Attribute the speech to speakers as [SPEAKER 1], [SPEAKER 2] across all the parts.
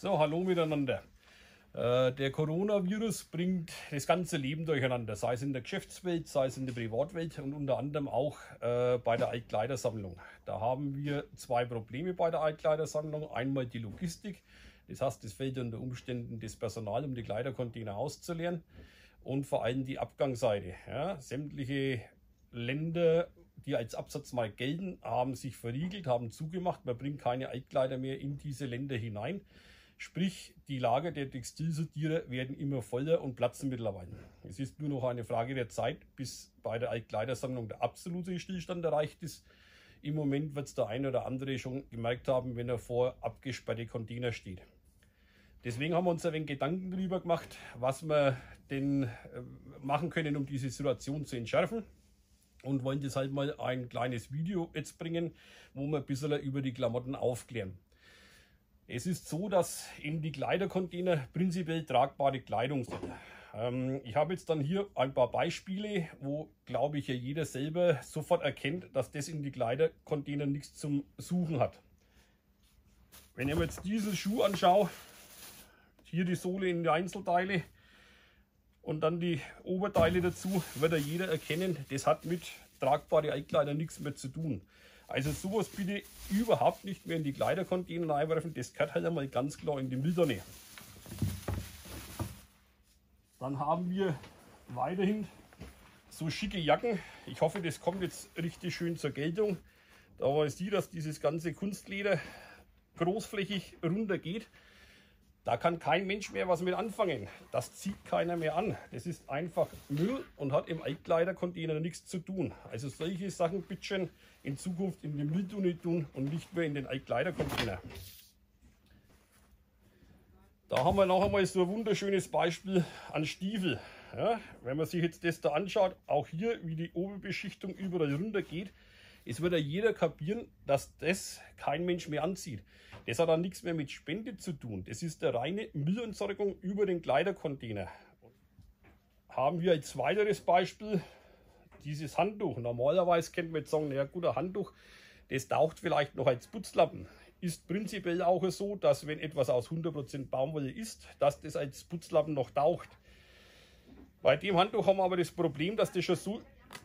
[SPEAKER 1] So, hallo miteinander. Äh, der Coronavirus bringt das ganze Leben durcheinander, sei es in der Geschäftswelt, sei es in der Privatwelt und unter anderem auch äh, bei der Altkleidersammlung. Da haben wir zwei Probleme bei der Altkleidersammlung. Einmal die Logistik, das heißt, es fehlt unter Umständen das Personal, um die Kleidercontainer auszuleeren und vor allem die Abgangsseite. Ja, sämtliche Länder, die als Absatz mal gelten, haben sich verriegelt, haben zugemacht. Man bringt keine Altkleider mehr in diese Länder hinein. Sprich, die Lager der Textilsortierer werden immer voller und platzen mittlerweile. Es ist nur noch eine Frage der Zeit, bis bei der Altkleidersammlung der absolute Stillstand erreicht ist. Im Moment wird es der eine oder andere schon gemerkt haben, wenn er vor abgesperrte Container steht. Deswegen haben wir uns ein wenig Gedanken darüber gemacht, was wir denn äh, machen können, um diese Situation zu entschärfen. Und wollen deshalb mal ein kleines Video jetzt bringen, wo wir ein bisschen über die Klamotten aufklären. Es ist so, dass in die Kleidercontainer prinzipiell tragbare Kleidung sind. Ähm, ich habe jetzt dann hier ein paar Beispiele, wo, glaube ich, ja jeder selber sofort erkennt, dass das in die Kleidercontainer nichts zum Suchen hat. Wenn ich mir jetzt diesen Schuh anschaue, hier die Sohle in die Einzelteile und dann die Oberteile dazu, wird ja jeder erkennen, das hat mit tragbare Altkleider nichts mehr zu tun. Also sowas bitte überhaupt nicht mehr in die Kleidercontainer einwerfen. Das gehört halt einmal ganz klar in die Mülltonne. Dann haben wir weiterhin so schicke Jacken. Ich hoffe, das kommt jetzt richtig schön zur Geltung. Da man sieht, dass dieses ganze Kunstleder großflächig runter geht. Da kann kein Mensch mehr was mit anfangen. Das zieht keiner mehr an. Das ist einfach Müll und hat im Altkleidercontainer nichts zu tun. Also solche Sachen bitte in Zukunft in den Mülltonne tun und nicht mehr in den Altkleidercontainer. Da haben wir noch einmal so ein wunderschönes Beispiel an Stiefel. Ja, wenn man sich jetzt das da anschaut, auch hier, wie die Oberbeschichtung überall runter geht, es wird ja jeder kapieren, dass das kein Mensch mehr anzieht. Das hat dann nichts mehr mit Spende zu tun. Das ist eine reine Müllentsorgung über den Kleidercontainer. Haben wir als weiteres Beispiel dieses Handtuch. Normalerweise kennt man jetzt sagen, ja gut, ein Handtuch, das taucht vielleicht noch als Putzlappen. Ist prinzipiell auch so, dass wenn etwas aus 100% Baumwolle ist, dass das als Putzlappen noch taucht. Bei dem Handtuch haben wir aber das Problem, dass das schon so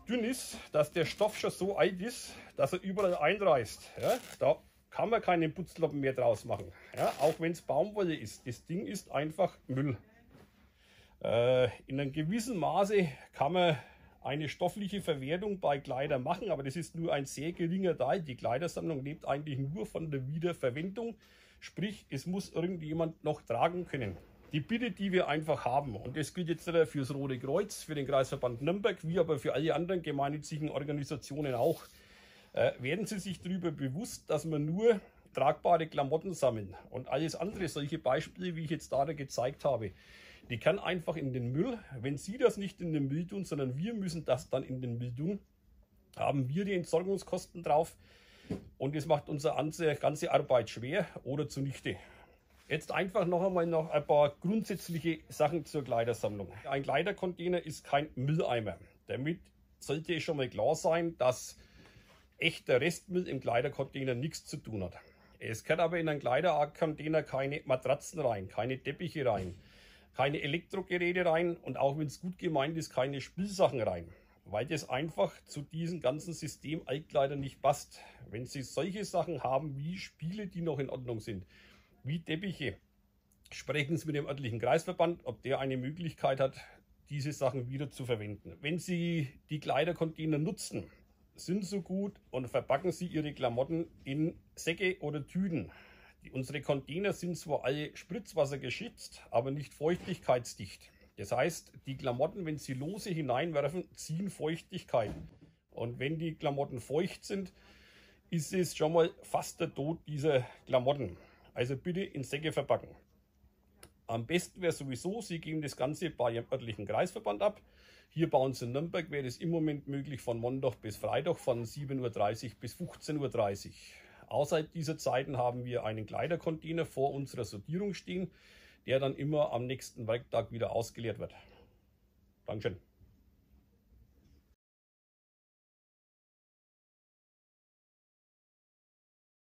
[SPEAKER 1] dünn ist, dass der Stoff schon so alt ist, dass er überall einreißt. Ja, da kann man keinen Putzlappen mehr draus machen. Ja, auch wenn es Baumwolle ist. Das Ding ist einfach Müll. Äh, in einem gewissen Maße kann man eine stoffliche Verwertung bei Kleidern machen, aber das ist nur ein sehr geringer Teil. Die Kleidersammlung lebt eigentlich nur von der Wiederverwendung. Sprich, es muss irgendjemand noch tragen können. Die Bitte, die wir einfach haben, und das gilt jetzt für das Rote Kreuz, für den Kreisverband Nürnberg, wie aber für alle anderen gemeinnützigen Organisationen auch, äh, werden Sie sich darüber bewusst, dass man nur tragbare Klamotten sammeln und alles andere, solche Beispiele, wie ich jetzt da gezeigt habe, die kann einfach in den Müll. Wenn Sie das nicht in den Müll tun, sondern wir müssen das dann in den Müll tun, haben wir die Entsorgungskosten drauf und das macht unsere ganze Arbeit schwer oder zunichte. Jetzt einfach noch einmal noch ein paar grundsätzliche Sachen zur Kleidersammlung. Ein Kleidercontainer ist kein Mülleimer. Damit sollte schon mal klar sein, dass echter Restmüll im Kleidercontainer nichts zu tun hat. Es kann aber in einen Kleidercontainer keine Matratzen rein, keine Teppiche rein, keine Elektrogeräte rein und auch wenn es gut gemeint ist, keine Spielsachen rein. Weil das einfach zu diesem ganzen System Altkleider nicht passt. Wenn Sie solche Sachen haben wie Spiele, die noch in Ordnung sind, wie Teppiche. Sprechen Sie mit dem örtlichen Kreisverband, ob der eine Möglichkeit hat, diese Sachen wieder zu verwenden. Wenn Sie die Kleidercontainer nutzen, sind so gut und verpacken Sie Ihre Klamotten in Säcke oder Tüten. unsere Container sind zwar alle Spritzwasser geschützt, aber nicht feuchtigkeitsdicht. Das heißt, die Klamotten, wenn Sie lose hineinwerfen, ziehen Feuchtigkeit. Und wenn die Klamotten feucht sind, ist es schon mal fast der Tod dieser Klamotten. Also bitte in Säcke verpacken. Am besten wäre sowieso, Sie geben das Ganze bei Ihrem örtlichen Kreisverband ab. Hier bei uns in Nürnberg wäre es im Moment möglich von Montag bis Freitag von 7.30 Uhr bis 15.30 Uhr. Außerhalb dieser Zeiten haben wir einen Kleidercontainer vor unserer Sortierung stehen, der dann immer am nächsten Werktag wieder ausgeleert wird. Dankeschön.